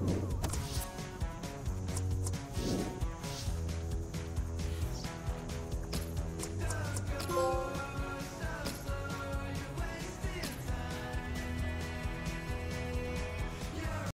Ooh.